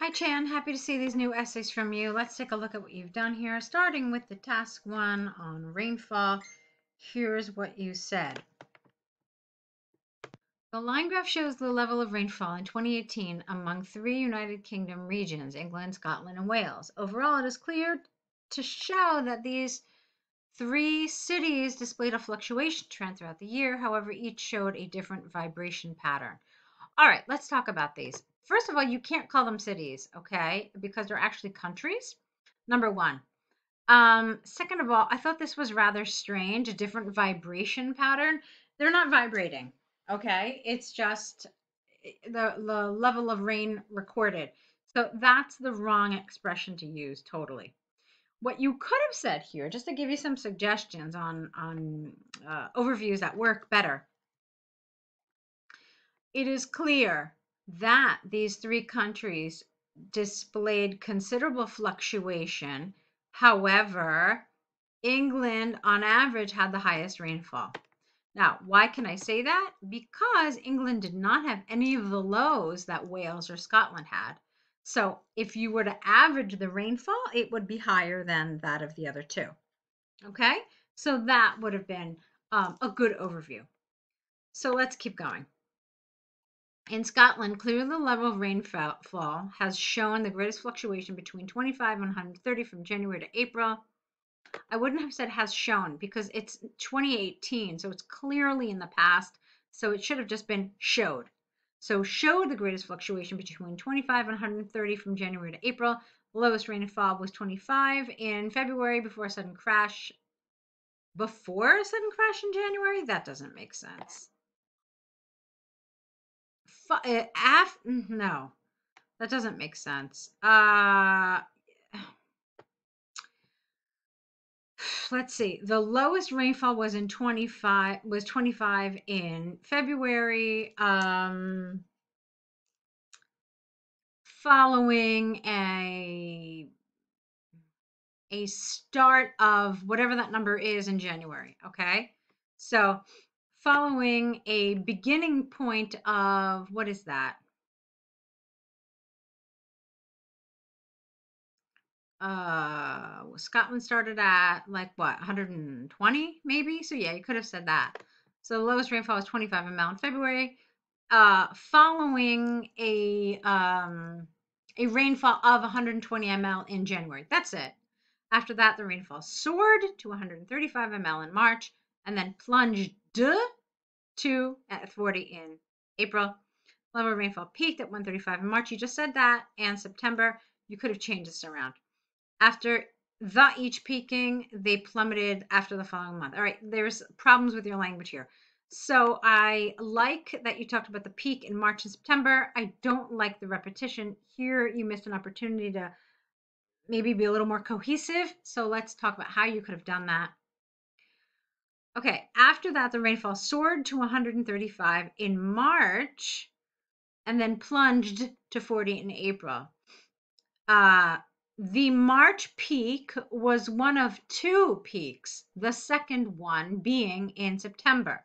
Hi Chan, happy to see these new essays from you. Let's take a look at what you've done here, starting with the task one on rainfall. Here's what you said. The line graph shows the level of rainfall in 2018 among three United Kingdom regions, England, Scotland, and Wales. Overall, it is clear to show that these three cities displayed a fluctuation trend throughout the year. However, each showed a different vibration pattern. All right, let's talk about these. First of all, you can't call them cities, okay? Because they're actually countries. Number one. Um, second of all, I thought this was rather strange, a different vibration pattern. They're not vibrating, okay? It's just eh, the, the level of rain recorded. So that's the wrong expression to use totally. What you could have said here, just to give you some suggestions on, on uh, overviews that work better, it is clear that these three countries displayed considerable fluctuation. However, England on average had the highest rainfall. Now, why can I say that? Because England did not have any of the lows that Wales or Scotland had. So if you were to average the rainfall, it would be higher than that of the other two. Okay, so that would have been um, a good overview. So let's keep going. In Scotland, clearly the level of rainfall has shown the greatest fluctuation between 25 and 130 from January to April. I wouldn't have said has shown because it's 2018, so it's clearly in the past. So it should have just been showed. So showed the greatest fluctuation between 25 and 130 from January to April. Lowest rainfall was 25 in February before a sudden crash. Before a sudden crash in January? That doesn't make sense. Uh, af no, that doesn't make sense. Uh, let's see. The lowest rainfall was in 25 was 25 in February. Um, following a a start of whatever that number is in January. Okay, so following a beginning point of what is that? Uh, Scotland started at like what 120 maybe. So yeah, you could have said that. So the lowest rainfall was 25 ml in February. Uh, following a um a rainfall of 120 ml in January. That's it. After that, the rainfall soared to 135 ml in March and then plunged to at 40 in April. Level rainfall peaked at 135 in March. You just said that. And September, you could have changed this around. After the each peaking, they plummeted after the following month. All right, there's problems with your language here. So I like that you talked about the peak in March and September. I don't like the repetition. Here you missed an opportunity to maybe be a little more cohesive. So let's talk about how you could have done that. Okay, after that, the rainfall soared to 135 in March and then plunged to 40 in April. Uh, the March peak was one of two peaks, the second one being in September.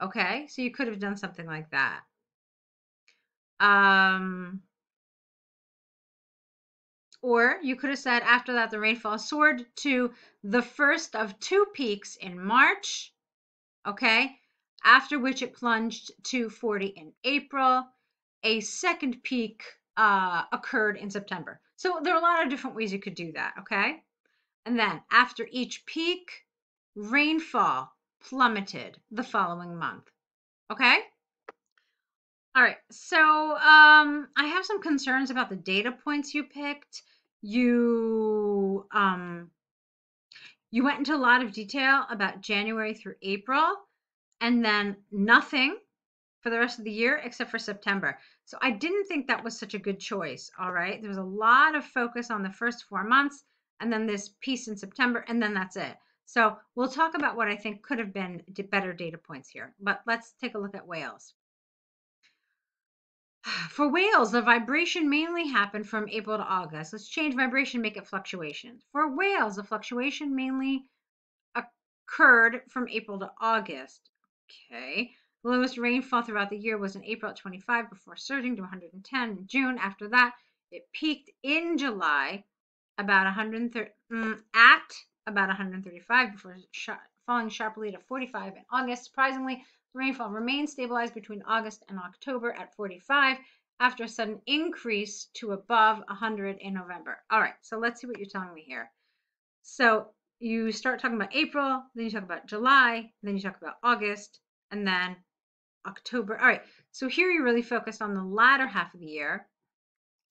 Okay, so you could have done something like that. Um, or you could have said after that the rainfall soared to the first of two peaks in March, okay, after which it plunged to 40 in April. A second peak uh, occurred in September. So there are a lot of different ways you could do that, okay? And then after each peak, rainfall plummeted the following month, okay? All right, so um, I have some concerns about the data points you picked you um you went into a lot of detail about January through April and then nothing for the rest of the year except for September. So I didn't think that was such a good choice, all right? There was a lot of focus on the first 4 months and then this piece in September and then that's it. So we'll talk about what I think could have been better data points here. But let's take a look at Wales. For Wales, the vibration mainly happened from April to August. Let's change vibration, make it fluctuations. For Wales, the fluctuation mainly occurred from April to August. Okay. The lowest rainfall throughout the year was in April at 25 before surging to 110 in June. After that, It peaked in July about 130 mm, at about 135 before sh- falling sharply to 45 in August. Surprisingly, rainfall remained stabilized between August and October at 45 after a sudden increase to above 100 in November. All right, so let's see what you're telling me here. So you start talking about April, then you talk about July, then you talk about August, and then October. All right, so here you're really focused on the latter half of the year.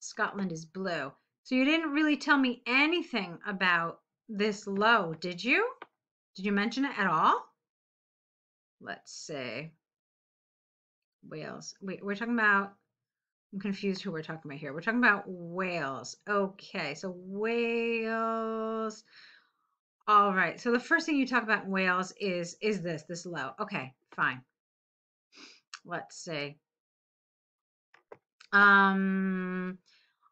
Scotland is blue. So you didn't really tell me anything about this low, did you? Did you mention it at all? Let's say, Wales. Wait, we're talking about I'm confused who we're talking about here. We're talking about Wales. Okay, so Wales. All right. So the first thing you talk about in Wales is is this this low. Okay, fine. Let's see. Um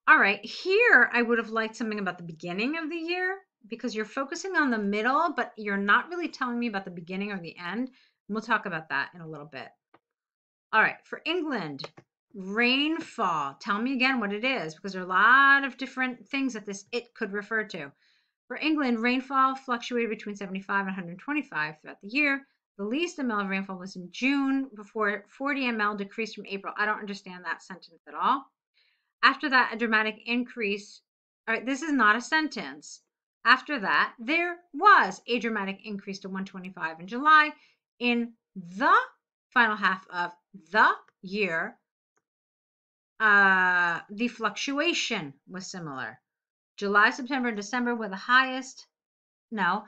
all right, here I would have liked something about the beginning of the year because you're focusing on the middle, but you're not really telling me about the beginning or the end. And we'll talk about that in a little bit. All right, for England, rainfall. Tell me again what it is because there are a lot of different things that this it could refer to. For England, rainfall fluctuated between 75 and 125 throughout the year. The least amount of rainfall was in June before 40 ml decreased from April. I don't understand that sentence at all. After that, a dramatic increase. All right, this is not a sentence. After that, there was a dramatic increase to 125 in July. In the final half of the year, uh, the fluctuation was similar. July, September, and December were the highest. No,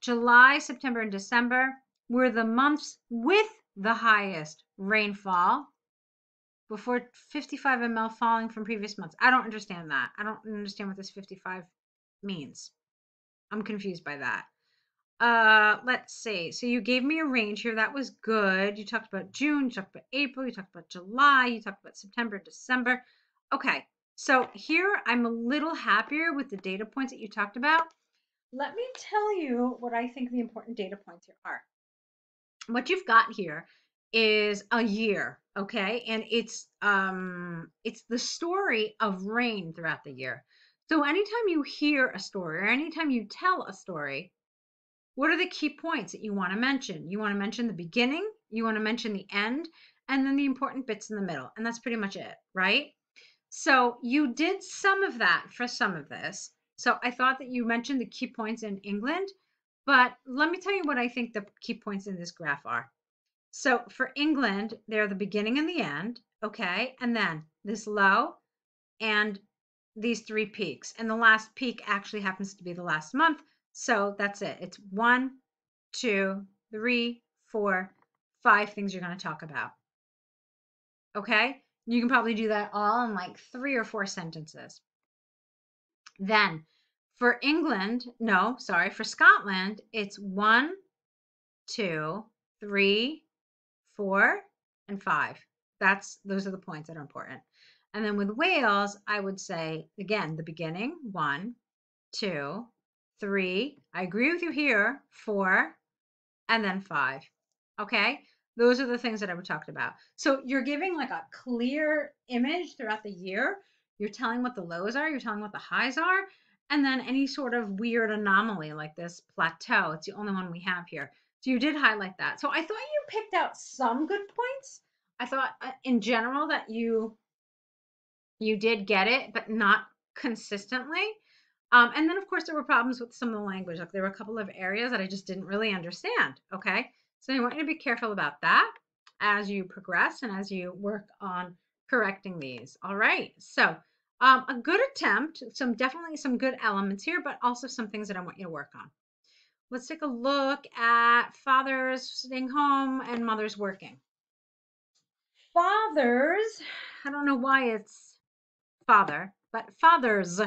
July, September, and December were the months with the highest rainfall before 55 ml falling from previous months. I don't understand that. I don't understand what this 55 means. I'm confused by that. Uh, let's see. So you gave me a range here. That was good. You talked about June, you talked about April, you talked about July, you talked about September, December. Okay. So here I'm a little happier with the data points that you talked about. Let me tell you what I think the important data points here are. What you've got here is a year, okay? And it's um it's the story of rain throughout the year. So anytime you hear a story or anytime you tell a story, what are the key points that you want to mention? You want to mention the beginning, you want to mention the end, and then the important bits in the middle. And that's pretty much it, right? So you did some of that for some of this. So I thought that you mentioned the key points in England, but let me tell you what I think the key points in this graph are. So for England, they're the beginning and the end, okay? And then this low and these three peaks. And the last peak actually happens to be the last month. So that's it. It's one, two, three, four, five things you're going to talk about. Okay? You can probably do that all in like three or four sentences. Then for England, no, sorry, for Scotland, it's one, two, three, four, and five. That's those are the points that are important. And then with Wales, I would say again the beginning one, two, three. I agree with you here, four, and then five. Okay, those are the things that I would talked about. So you're giving like a clear image throughout the year. You're telling what the lows are, you're telling what the highs are, and then any sort of weird anomaly like this plateau. It's the only one we have here. So you did highlight that. So I thought you picked out some good points. I thought uh, in general that you you did get it, but not consistently. Um, and then of course there were problems with some of the language. Like there were a couple of areas that I just didn't really understand. Okay. So I want you to be careful about that as you progress and as you work on correcting these. All right. So um, a good attempt, some definitely some good elements here, but also some things that I want you to work on. Let's take a look at fathers staying home and mothers working. Fathers, I don't know why it's father, but fathers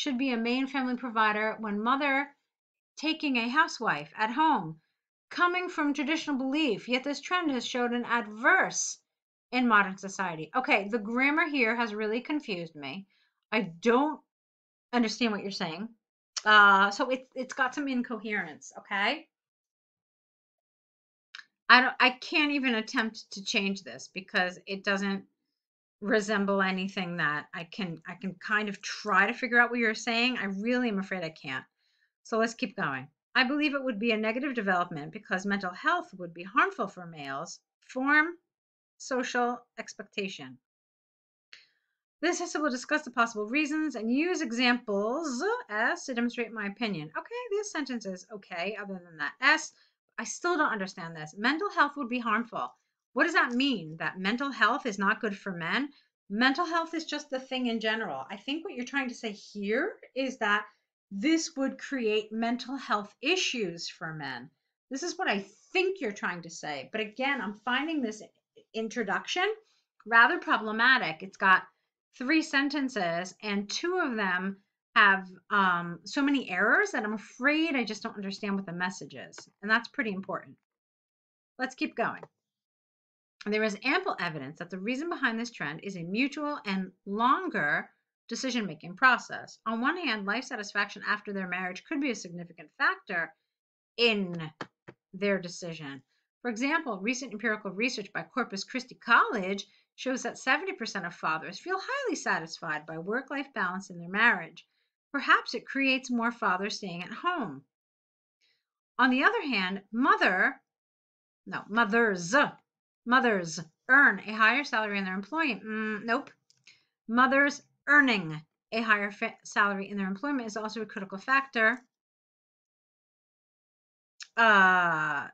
should be a main family provider when mother taking a housewife at home, coming from traditional belief, yet this trend has showed an adverse in modern society. Okay, the grammar here has really confused me. I don't understand what you're saying. Uh, so it's it's got some incoherence, okay? I don't I can't even attempt to change this because it doesn't resemble anything that I can I can kind of try to figure out what you're saying. I really am afraid I can't. So let's keep going. I believe it would be a negative development because mental health would be harmful for males. Form social expectation. This essay will discuss the possible reasons and use examples S to demonstrate my opinion. Okay, this sentence is okay, other than that S. I still don't understand this. Mental health would be harmful. What does that mean? That mental health is not good for men? Mental health is just the thing in general. I think what you're trying to say here is that this would create mental health issues for men. This is what I think you're trying to say. But again, I'm finding this introduction rather problematic. It's got three sentences, and two of them have um, so many errors that I'm afraid I just don't understand what the message is. And that's pretty important. Let's keep going. There is ample evidence that the reason behind this trend is a mutual and longer decision making process. On one hand, life satisfaction after their marriage could be a significant factor in their decision. For example, recent empirical research by Corpus Christi College shows that 70% of fathers feel highly satisfied by work life balance in their marriage. Perhaps it creates more fathers staying at home. On the other hand, mother, no, mothers, mothers earn a higher salary in their employment. Mm, nope. Mothers earning a higher salary in their employment is also a critical factor. Uh,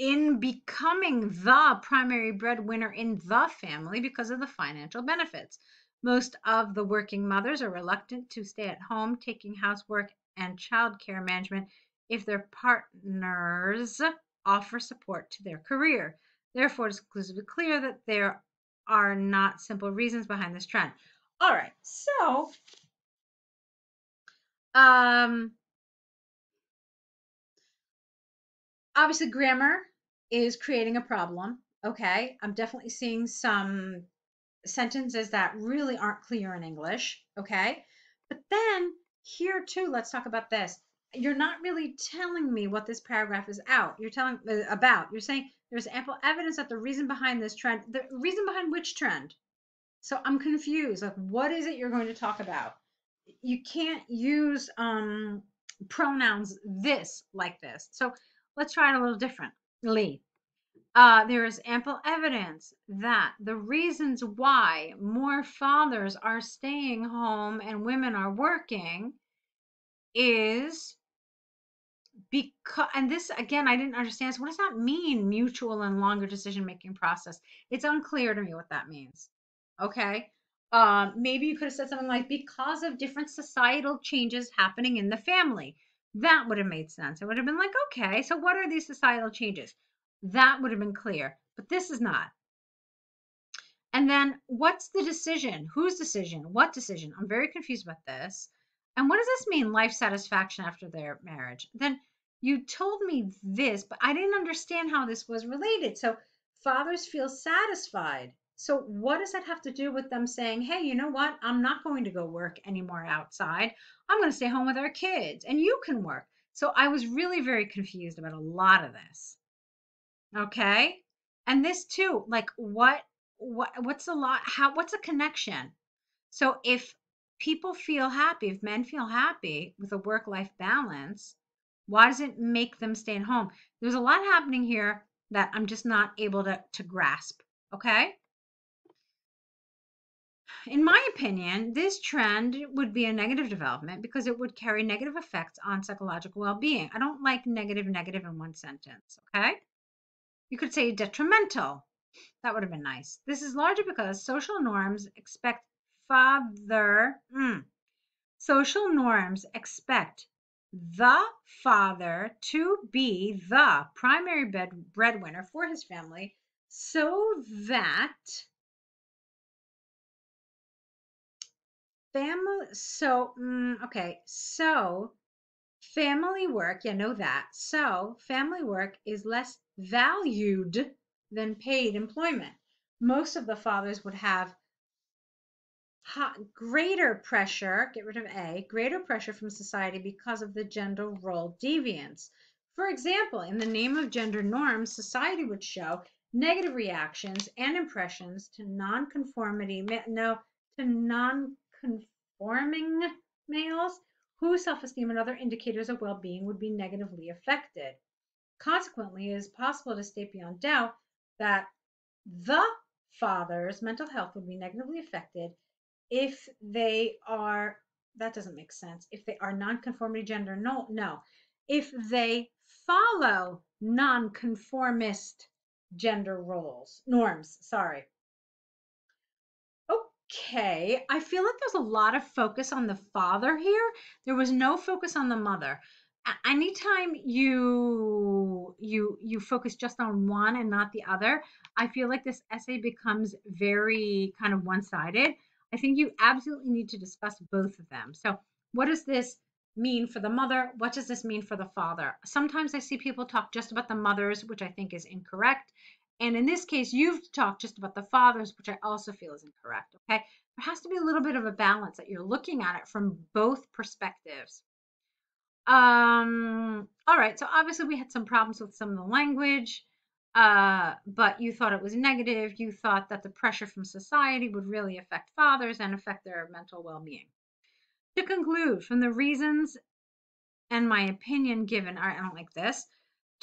in becoming the primary breadwinner in the family because of the financial benefits. Most of the working mothers are reluctant to stay at home taking housework and childcare management if their partners offer support to their career. Therefore, it's exclusively clear that there are not simple reasons behind this trend. All right, so um, obviously grammar is creating a problem. Okay, I'm definitely seeing some sentences that really aren't clear in English. Okay, but then here too, let's talk about this. You're not really telling me what this paragraph is out. You're telling uh, about. You're saying there's ample evidence that the reason behind this trend, the reason behind which trend? So I'm confused. Like, what is it you're going to talk about? You can't use um, pronouns this like this. So let's try it a little differently. Uh, there is ample evidence that the reasons why more fathers are staying home and women are working is because and this again i didn't understand so what does that mean mutual and longer decision making process it's unclear to me what that means okay um, maybe you could have said something like because of different societal changes happening in the family that would have made sense. It would have been like, okay, so what are these societal changes? That would have been clear, but this is not. And then what's the decision? Whose decision? What decision? I'm very confused about this. And what does this mean, life satisfaction after their marriage? Then you told me this, but I didn't understand how this was related. So fathers feel satisfied. So what does that have to do with them saying, hey, you know what? I'm not going to go work anymore outside. I'm going to stay home with our kids and you can work. So I was really very confused about a lot of this. Okay? And this too, like what what what's a lot how what's a connection? So if people feel happy, if men feel happy with a work-life balance, why does it make them stay at home? There's a lot happening here that I'm just not able to to grasp. Okay? In my opinion, this trend would be a negative development because it would carry negative effects on psychological well being. I don't like negative, negative in one sentence, okay? You could say detrimental. That would have been nice. This is largely because social norms expect father, mm, social norms expect the father to be the primary bed, breadwinner for his family so that Family, so, mm, okay, so family work, yeah, know that. So family work is less valued than paid employment. Most of the fathers would have greater pressure, get rid of A, greater pressure from society because of the gender role deviance. For example, in the name of gender norms, society would show negative reactions and impressions to nonconformity, no, to nonconforming males whose self-esteem and other indicators of well-being would be negatively affected. Consequently, it is possible to state beyond doubt that the father's mental health would be negatively affected if they are that doesn't make sense. If they are nonconformity gender, no, no. If they follow nonconformist gender roles, norms, sorry. Okay, I feel like there's a lot of focus on the father here. There was no focus on the mother. Anytime you you you focus just on one and not the other, I feel like this essay becomes very kind of one-sided. I think you absolutely need to discuss both of them. So, what does this mean for the mother? What does this mean for the father? Sometimes I see people talk just about the mothers, which I think is incorrect. And in this case, you've talked just about the fathers, which I also feel is incorrect. Okay. There has to be a little bit of a balance that you're looking at it from both perspectives. Um, all right. So obviously we had some problems with some of the language, uh, but you thought it was negative. You thought that the pressure from society would really affect fathers and affect their mental well-being. To conclude, from the reasons and my opinion given, I don't like this.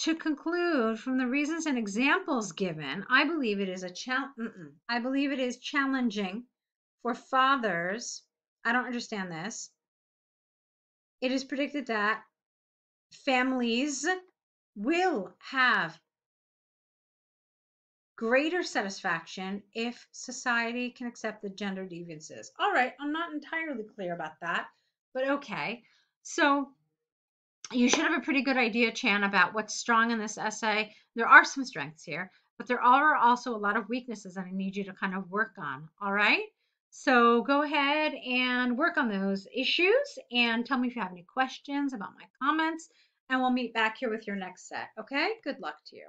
To conclude, from the reasons and examples given, I believe it is a challenge. I believe it is challenging for fathers. I don't understand this. It is predicted that families will have greater satisfaction if society can accept the gender deviances. All right, I'm not entirely clear about that, but okay. So you should have a pretty good idea, Chan, about what's strong in this essay. There are some strengths here, but there are also a lot of weaknesses that I need you to kind of work on. All right. So go ahead and work on those issues and tell me if you have any questions about my comments, and we'll meet back here with your next set. Okay. Good luck to you.